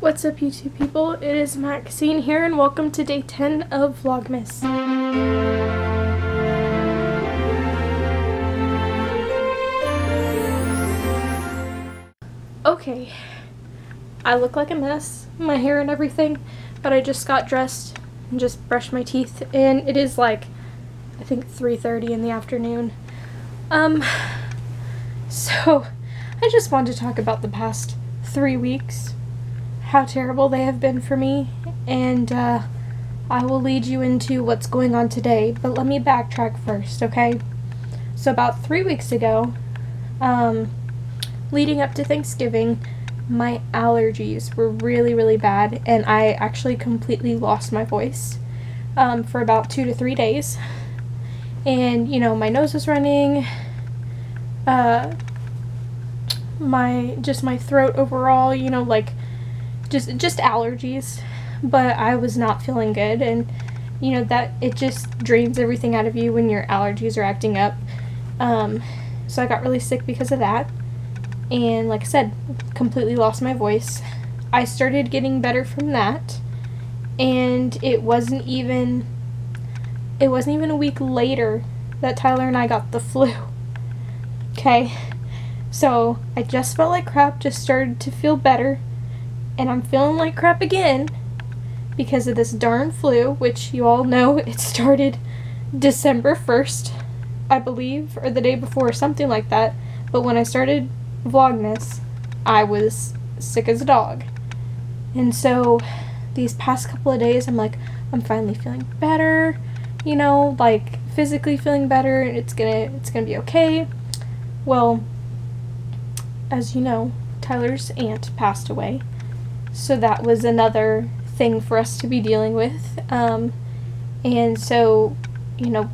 What's up YouTube people? It is Maxine here and welcome to day 10 of Vlogmas. Okay, I look like a mess, my hair and everything, but I just got dressed and just brushed my teeth and it is like, I think 3.30 in the afternoon. Um, so I just wanted to talk about the past three weeks how terrible they have been for me, and uh, I will lead you into what's going on today. But let me backtrack first, okay? So, about three weeks ago, um, leading up to Thanksgiving, my allergies were really, really bad, and I actually completely lost my voice um, for about two to three days. And, you know, my nose was running, uh, my, just my throat overall, you know, like, just just allergies. But I was not feeling good. And you know that it just drains everything out of you when your allergies are acting up. Um, so I got really sick because of that. And like I said completely lost my voice. I started getting better from that. And it wasn't even it wasn't even a week later that Tyler and I got the flu. Okay? So I just felt like crap just started to feel better and I'm feeling like crap again because of this darn flu, which you all know it started December 1st, I believe, or the day before, something like that. But when I started Vlogmas, I was sick as a dog. And so these past couple of days, I'm like, I'm finally feeling better, you know, like physically feeling better, and it's gonna, it's gonna be okay. Well, as you know, Tyler's aunt passed away so that was another thing for us to be dealing with. Um, and so, you know,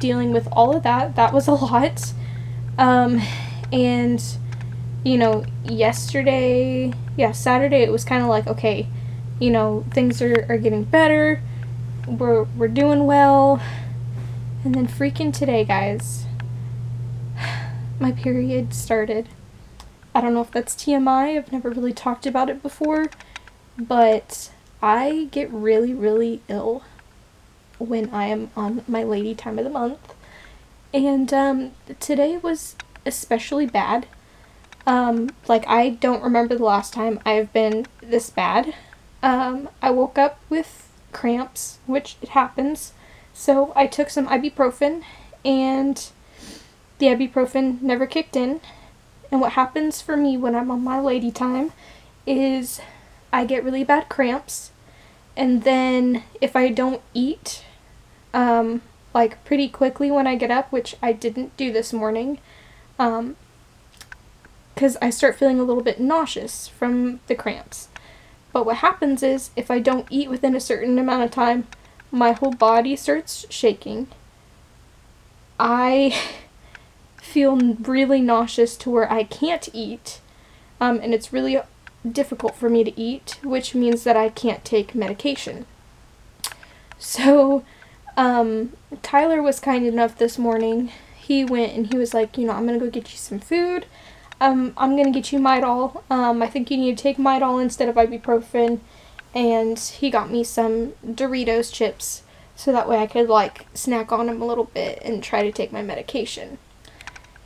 dealing with all of that, that was a lot. Um, and, you know, yesterday, yeah, Saturday, it was kind of like, okay, you know, things are, are getting better. We're, we're doing well. And then freaking today, guys, my period started. I don't know if that's TMI, I've never really talked about it before, but I get really, really ill when I am on my lady time of the month. And um, today was especially bad. Um, like, I don't remember the last time I've been this bad. Um, I woke up with cramps, which it happens. So I took some ibuprofen, and the ibuprofen never kicked in. And what happens for me when I'm on my lady time is I get really bad cramps. And then if I don't eat, um, like pretty quickly when I get up, which I didn't do this morning, um, because I start feeling a little bit nauseous from the cramps. But what happens is if I don't eat within a certain amount of time, my whole body starts shaking. I feel really nauseous to where I can't eat, um, and it's really difficult for me to eat, which means that I can't take medication. So, um, Tyler was kind enough this morning. He went and he was like, you know, I'm gonna go get you some food. Um, I'm gonna get you Midol. Um, I think you need to take Midol instead of ibuprofen. And he got me some Doritos chips so that way I could like snack on them a little bit and try to take my medication.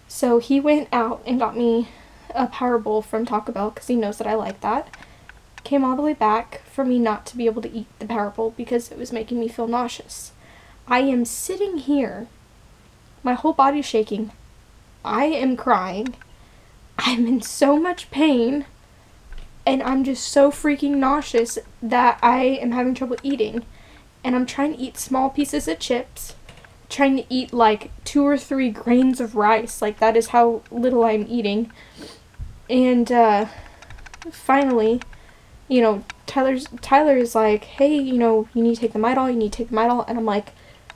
So he went out and got me a Power Bowl from Taco Bell because he knows that I like that. Came all the way back for me not to be able to eat the Power Bowl because it was making me feel nauseous. I am sitting here, my whole body's shaking. I am crying. I'm in so much pain and I'm just so freaking nauseous that I am having trouble eating. And I'm trying to eat small pieces of chips trying to eat like two or three grains of rice. Like that is how little I'm eating. And uh, finally, you know, Tyler's Tyler is like, hey, you know, you need to take the Midol, you need to take the Midol, and I'm like,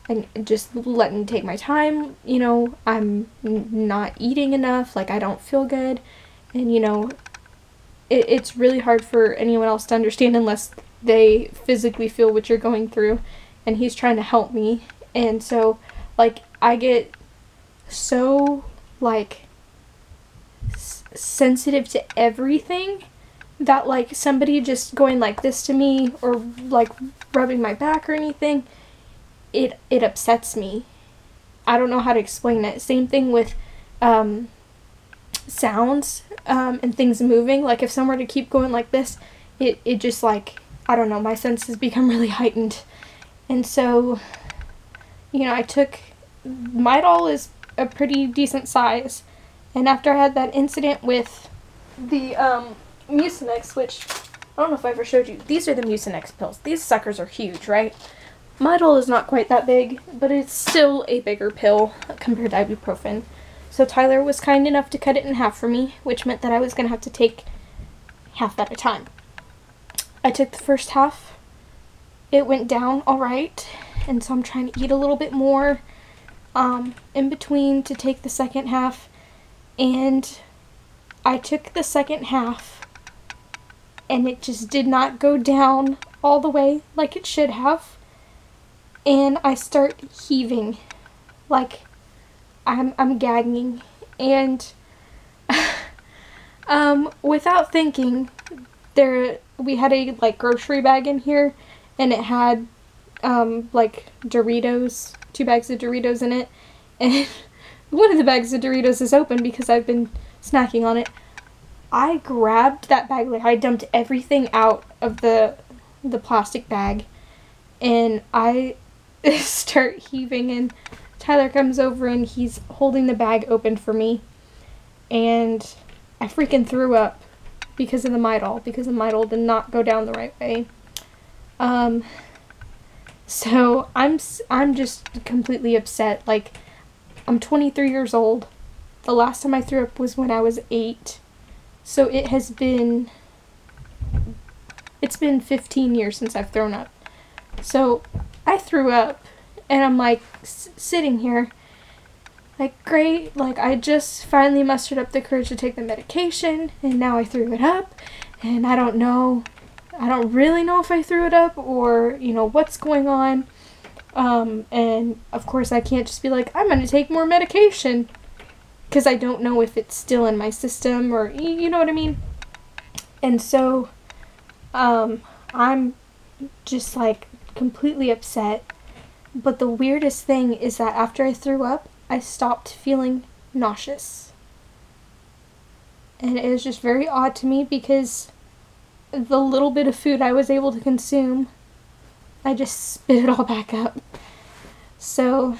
and just let me take my time. You know, I'm not eating enough. Like I don't feel good, and you know, it, it's really hard for anyone else to understand unless they physically feel what you're going through. And he's trying to help me, and so, like, I get so, like, sensitive to everything that like somebody just going like this to me or like rubbing my back or anything, it it upsets me. I don't know how to explain it. Same thing with um, sounds um, and things moving. Like if someone were to keep going like this, it it just like I don't know. My senses become really heightened, and so you know I took Midol is a pretty decent size, and after I had that incident with the um, Mucinex, which I don't know if I ever showed you. These are the Mucinex pills. These suckers are huge, right? Midol is not quite that big, but it's still a bigger pill compared to ibuprofen. So Tyler was kind enough to cut it in half for me, which meant that I was going to have to take half at a time. I took the first half. It went down all right, and so I'm trying to eat a little bit more um, in between to take the second half. And I took the second half, and it just did not go down all the way like it should have. And I start heaving like I'm I'm gagging and um without thinking there we had a like grocery bag in here and it had um like Doritos, two bags of Doritos in it and one of the bags of Doritos is open because I've been snacking on it. I grabbed that bag like I dumped everything out of the the plastic bag and I start heaving and Tyler comes over and he's holding the bag open for me. And I freaking threw up because of the Midol, because the Midol did not go down the right way. Um, so I'm I'm just completely upset. Like I'm 23 years old. The last time I threw up was when I was 8. So it has been it's been 15 years since I've thrown up. So I threw up and I'm like sitting here, like, great, like, I just finally mustered up the courage to take the medication, and now I threw it up, and I don't know, I don't really know if I threw it up or, you know, what's going on. Um, and of course, I can't just be like, I'm gonna take more medication because I don't know if it's still in my system or, you know what I mean? And so, um, I'm just like completely upset but the weirdest thing is that after I threw up, I stopped feeling nauseous. And it was just very odd to me because the little bit of food I was able to consume, I just spit it all back up. So,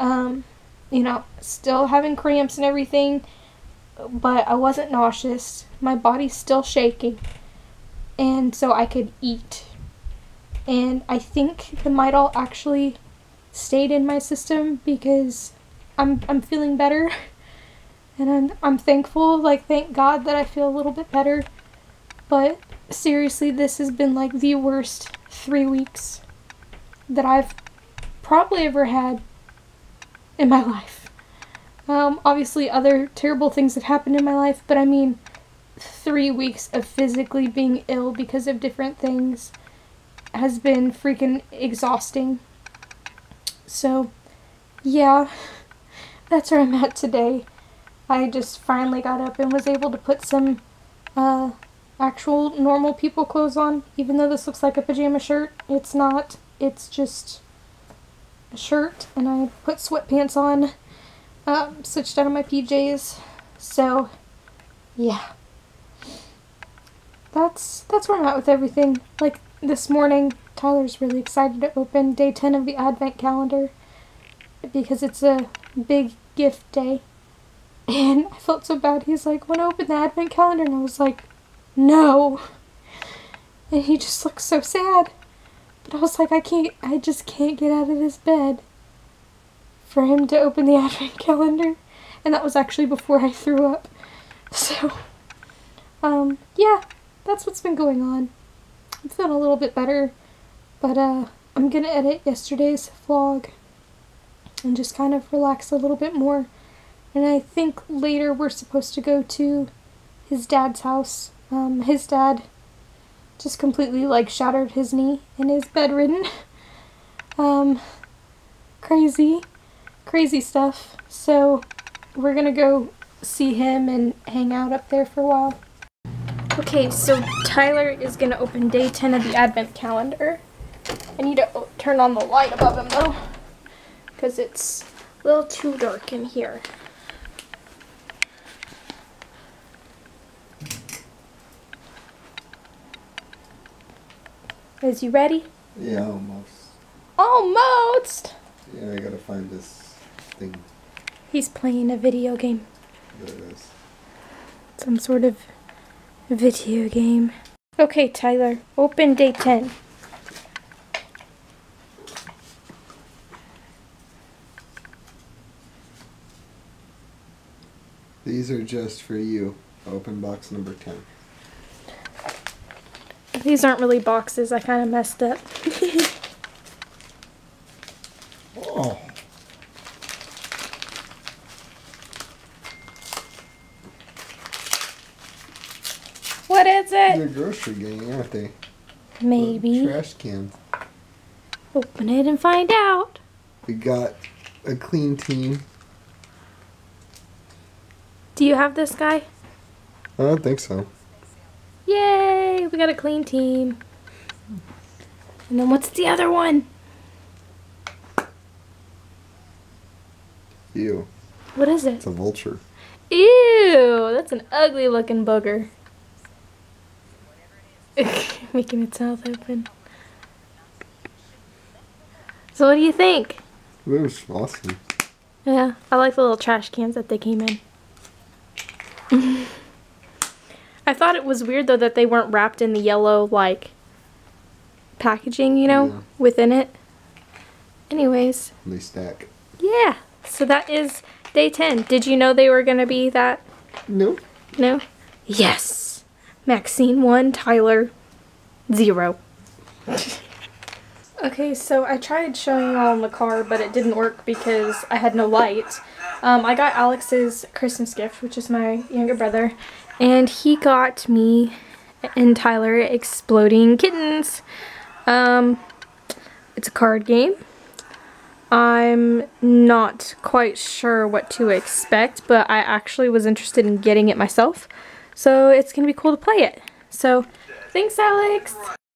um, you know, still having cramps and everything, but I wasn't nauseous. My body's still shaking. And so I could eat. And I think the Midol actually stayed in my system because I'm I'm feeling better and I'm I'm thankful like thank God that I feel a little bit better but seriously this has been like the worst 3 weeks that I've probably ever had in my life. Um, obviously other terrible things have happened in my life, but I mean 3 weeks of physically being ill because of different things has been freaking exhausting. So, yeah, that's where I'm at today. I just finally got up and was able to put some uh, actual normal people clothes on, even though this looks like a pajama shirt. It's not. It's just a shirt, and I put sweatpants on, um, switched out of my PJs. So, yeah. That's that's where I'm at with everything. Like this morning, Tyler's really excited to open day 10 of the Advent calendar because it's a big gift day. And I felt so bad. He's like, want to open the Advent calendar? And I was like, no. And he just looked so sad. But I was like, I can't, I just can't get out of this bed for him to open the Advent calendar. And that was actually before I threw up. So, um, yeah, that's what's been going on. I'm feeling a little bit better. But uh, I'm gonna edit yesterday's vlog and just kind of relax a little bit more. And I think later we're supposed to go to his dad's house. Um, his dad just completely like shattered his knee and is bedridden. um, crazy, crazy stuff. So we're gonna go see him and hang out up there for a while. Okay, so Tyler is gonna open day 10 of the advent calendar. I need to turn on the light above him though, because it's a little too dark in here. Is you ready? Yeah, almost. Almost! Yeah, I gotta find this thing. He's playing a video game. There it is. Some sort of video game. Okay, Tyler, open day 10. These are just for you. Open box number 10. These aren't really boxes, I kind of messed up. Oh. what is it? They're Grossery Gang, aren't they? Maybe. Trash cans. Open it and find out. We got a clean team. Do you have this guy? I don't think so. Yay! We got a clean team. And then what's the other one? Ew. What is it? It's a vulture. Ew! That's an ugly looking booger. Making its mouth open. So what do you think? It was awesome. Yeah, I like the little trash cans that they came in. I thought it was weird though that they weren't wrapped in the yellow like packaging, you know, Yeah. within it. Anyways, They stack. yeah. So that is day 10. Did you know they were going to be that? No. No? Yes. Maxine 1, Tyler 0. okay, so I tried showing you all in the car, but it didn't work because I had no light. Um, I got Alex's Christmas gift, which is my younger brother, and he got me and Tyler Exploding Kittens. Um, it's a card game. I'm not quite sure what to expect, but I actually was interested in getting it myself. So it's going to be cool to play it. So thanks, Alex.